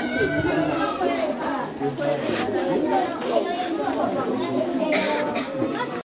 不会，